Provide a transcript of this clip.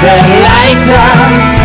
satellite Grita satellite